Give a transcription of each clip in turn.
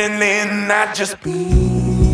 spinning, I just be.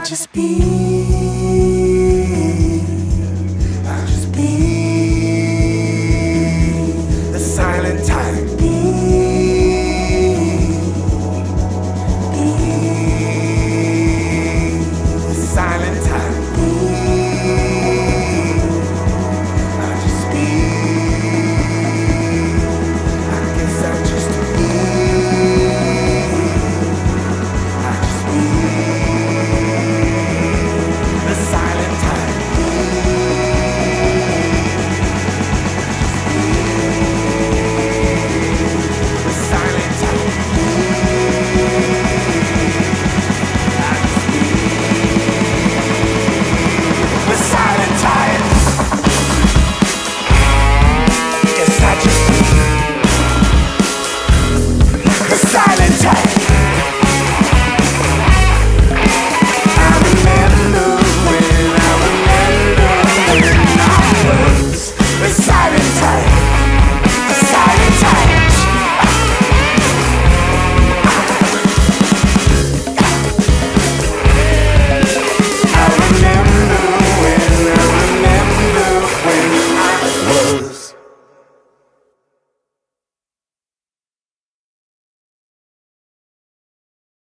I just be, I just be.